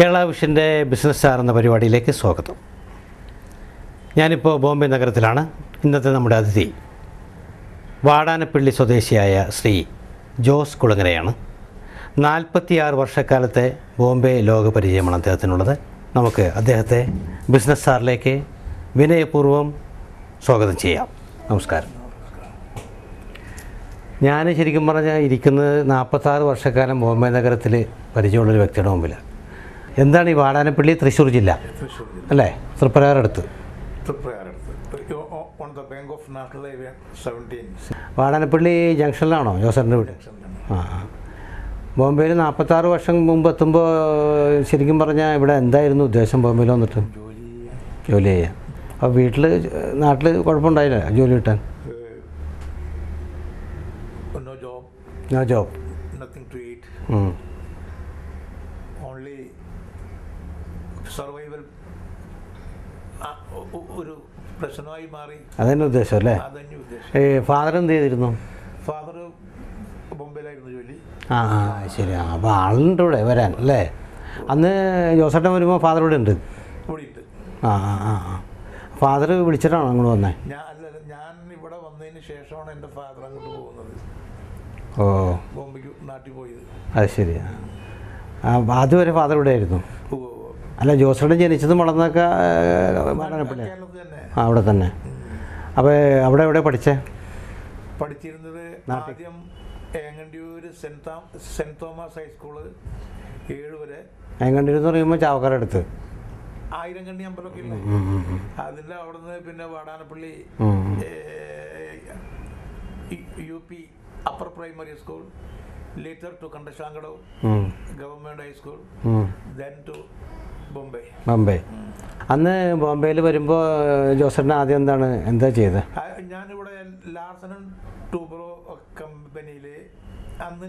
Kerala വിഷന്റെ business star എന്ന പരിപാടിയിലേക്ക് സ്വാഗതം. ഞാനിപ്പോൾ ബോംബെ നഗരത്തിലാണ്. ഇന്നത്തെ നമ്മുടെ അതിഥി വാടാനപ്പള്ളി സ്വദേശിയായ ശ്രീ ജോസ് കുളങ്ങരയാണ്. നാൽപ്പത്തിയാറ് വർഷക്കാലത്തെ ബോംബെ ലോക പരിചയമാണ് അദ്ദേഹത്തിനുള്ളത്. നമുക്ക് അദ്ദേഹത്തെ ബിസിനസ് സ്റ്റാറിലേക്ക് വിനയപൂർവം സ്വാഗതം ചെയ്യാം. നമസ്കാരം. ഞാൻ ശരിക്കും പറഞ്ഞാൽ ഇരിക്കുന്നത് നാൽപ്പത്താറ് വർഷക്കാലം ബോംബെ നഗരത്തിൽ പരിചയമുള്ളൊരു വ്യക്തിയുടെ മുമ്പിൽ എന്താണ് ഈ വാടാനപ്പള്ളി തൃശ്ശൂർ ജില്ല? അല്ലേ? തൃപ്രയാറടുത്ത് വാടാനപ്പള്ളി ജംഗ്ഷനിലാണോ ജോസറിന്റെ വീട്? ആ. ബോംബെയിൽ നാൽപ്പത്താറ് വർഷം മുമ്പ് എത്തുമ്പോൾ ശരിക്കും പറഞ്ഞാൽ ഇവിടെ എന്തായിരുന്നു ഉദ്ദേശം ബോംബെയിൽ വന്നിട്ട്? ജോലി ജോലി ചെയ്യാൻ. അപ്പോൾ വീട്ടിൽ നാട്ടിൽ കുഴപ്പമുണ്ടായില്ല? ജോലി കിട്ടാൻ? No job no job nothing to eat ഉം. ഓൺലി സർവൈവൽ ഒരു പ്രശ്നമായി മാറി. അതന്നെ ഉദ്ദേശം അല്ലേ? അതന്നെ ഫാദർ എന്ത് ചെയ്തിരുന്നു? ഫാദർ ബോംബെയിലായിരുന്നു ജോലി. ആ ശരി. അപ്പൊ അപ്പോൾ ആളുണ്ട് ഇവിടെ വരാൻ അല്ലേ? അന്ന് ജോസേട്ടൻ വരുമ്പോൾ ഫാദർ ഇവിടെ ഉണ്ട്? ആ ആ ആ ഫാദർ വിളിച്ചിട്ടാണോ അങ്ങോട്ട് വന്നേ? ഞാൻ ഇവിടെ വന്നതിന് ശേഷമാണ് എന്റെ ഫാദർ അങ്ങോട്ട് പോകുന്നത്. ഓ. ബോംബെക്ക് നാട്ടിൽ പോയത്. അത് ശരി. അതുവരെ ഫാദർ ഇവിടെ ആയിരുന്നു ഓ, അല്ല ജോസേട്ടൻ ജനിച്ചതും വളർന്നൊക്കെ വാടാനപ്പള്ളി ആ അവിടെ തന്നെ. അപ്പോൾ അവിടെ എവിടെ പഠിച്ചേ? പഠിച്ചിരുന്നത് ആദ്യം ഏങ്ങണ്ടിയൂർ സെന്റ് താ സെന്റ് തോമസ് ഹൈസ്കൂൾ ഏഴ് വരെ. എങ്ങണ്ടിരുന്ന് പറയുമ്പോൾ ചാവക്കാരടുത്ത് ആയിരം കണ്ണി അമ്പലമൊക്കെ ഇല്ലേ? അതിന്റെ അവിടുന്ന് പിന്നെ Vadanappally U P upper primary school later to Kandassankadavu government high school then to Bombay. അന്ന് ബോംബെയിൽ വരുമ്പോൾ ജോസഫിന് ആദ്യം എന്താണ് എന്താ ചെയ്തത് ഞാനിവിടെ ആൻഡ് ടൂബ്രോ കമ്പനിയിൽ അന്ന്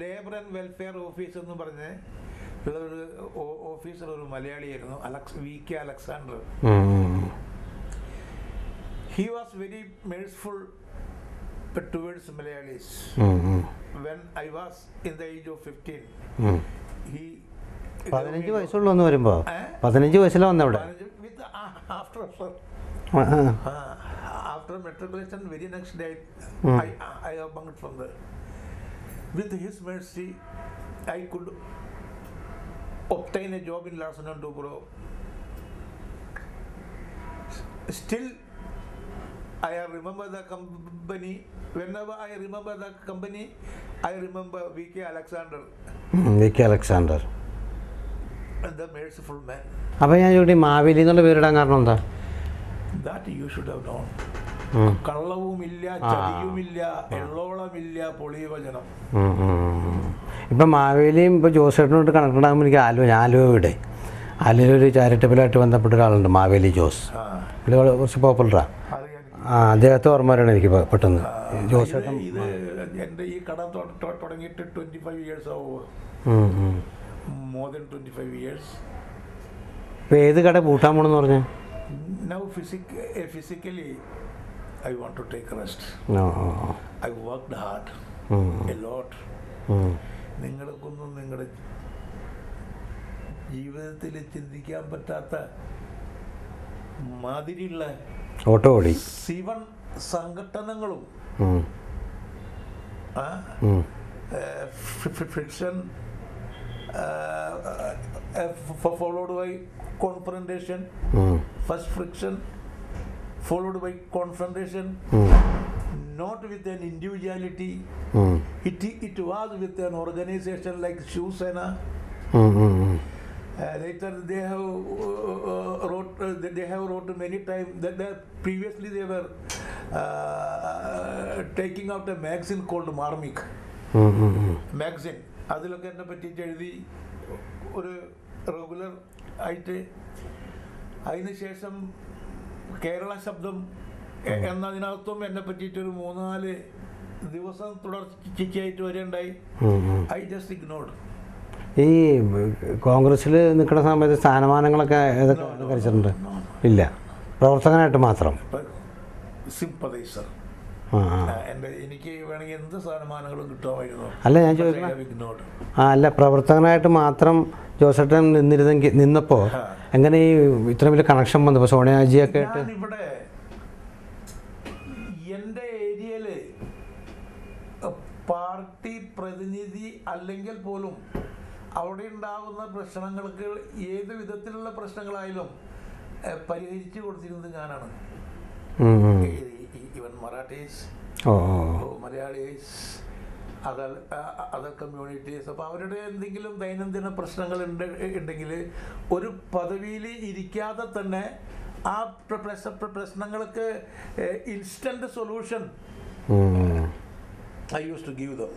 ലേബർ ആൻഡ് വെൽഫെയർ ഓഫീസ് എന്ന് പറഞ്ഞ് ഒരു ഓഫീസർ ഒരു മലയാളിയായിരുന്നു Alex V K Alexander. He was very merciful towards Malayalis when I was in the age of fifteen പതിനഞ്ച് വയസ്സുള്ളൂ ഒന്ന് വരുമ്പോൾ ഏ? പതിനഞ്ച് വയസ്സിൽ വന്നവിടെ വിത്ത് ആഫ്റ്റർ ആ, ആ. Uh, after matriculation, very next day, Hmm. I, I have bunked from there. With his mercy, I remember the company. Whenever I remember the company, I remember V.K. Alexander, V.K. V K Alexander and the merciful man. അപ്പോൾ ഞാൻ ചോദി മാവേലി എന്നുള്ള പേരിടാൻ കാരണം എന്താ? You should have known. ഉം, കള്ളവുമില്ല ചതിയുമില്ല എള്ളോളമില്ല പൊളിവചനം. ഇപ്പം മാവേലിയും ഇപ്പോൾ ജോസേട്ടനോട് connect ആകുമ്പോൾ എനിക്ക് ആലുവ ഞാൻ ആലുവ ഇവിടെ. ആലുവയിൽ ഒരു ചാരിറ്റബിളായിട്ട് ബന്ധപ്പെട്ട ഒരാളുണ്ട് മാവേലി ജോസ്. പുള്ളി കുറച്ച് പോപ്പുലറാണ് അറിയാൻ ആ അദ്ദേഹത്തെ ഓർമ്മ വരണം എനിക്ക് പെട്ടെന്ന്. ജോസേട്ടൻ എന്റെ ഈ കട തുടങ്ങിയിട്ട് ട്വന്റി ഫൈവ് ഇയേഴ്സ് ആവുമോ. More than twenty five years ഇപ്പോൾ ഏത് കട പൂട്ടാൻ പോണെന്ന് പറഞ്ഞു? Now physic physically I want to take rest. I worked hard a lot. നിങ്ങൾക്കൊന്നും നിങ്ങളുടെ ജീവിതത്തിൽ ചിന്തിക്കാൻ പറ്റാത്ത മാതിരിയുള്ള ഓട്ടോ ഓടി സിവൺ സംഘടനകളും ഉം, Uh, uh, uh, followed by confrontation, mm. first friction, followed by confrontation, mm. not with an individuality. Mm. It, it was with an organization like Shiv Sena. Mm-hmm. Hmm, hmm. Uh, later they have uh, wrote uh, they have wrote many times that they, previously they were taking out a magazine called Marmik mm-hmm. magazine അതിലൊക്കെ എന്നെ പറ്റിയിട്ട് എഴുതി ഒരു regular ആയിട്ട്. അതിനുശേഷം കേരള ശബ്ദം എന്നതിനകത്തും എന്നെ പറ്റിയിട്ടൊരു മൂന്ന് നാല് ദിവസം തുടർച്ചയായിട്ട് വരെയുണ്ടായി. I just ignored. ഈ കോൺഗ്രസ്സിൽ നിൽക്കുന്ന സമയത്ത് സ്ഥാനമാനങ്ങളൊക്കെ ഏതൊക്കെ ഇല്ല. പ്രവർത്തകനായിട്ട് മാത്രം. ആ, എന്റെ എനിക്ക് വേണമെങ്കിൽ എന്ത് സമ്മാനങ്ങളും കിട്ടുമായിരുന്നു. അല്ല ഞാൻ ചോദിക്കുന്നു ആ അല്ല പ്രവർത്തകനായിട്ട് മാത്രം ജോസേട്ടൻ നിന്നിരുന്നെങ്കിൽ നിന്നപ്പോൾ എങ്ങനെ ഈ ഇത്രയും വലിയ കണക്ഷൻ വന്നു? വന്നപ്പോൾ സോണിയാജിയൊക്കെ ആയിട്ട് ഞാനിവിടെ എന്റെ ഏരിയയിൽ പാർട്ടി പ്രതിനിധി അല്ലെങ്കിൽ പോലും അവിടെ ഉണ്ടാകുന്ന പ്രശ്നങ്ങൾക്ക് ഏത് വിധത്തിലുള്ള പ്രശ്നങ്ങളായാലും പരിഹരിച്ചു കൊടുത്തിരുന്നത് ഞാനാണ്. ഓ ഓ ഓ. മലയാളീസ് അതർ അതർ കമ്മ്യൂണിറ്റീസ് അപ്പോൾ അവരുടെ എന്തെങ്കിലും ദൈനംദിന പ്രശ്നങ്ങൾ ഉണ്ട് ഉണ്ടെങ്കിൽ ഒരു പദവിയിൽ ഇരിക്കാതെ തന്നെ ആ പ്ര- പ്രശ്ന- പ്ര- പ്രശ്നങ്ങൾക്ക് instant solution. I use to give them.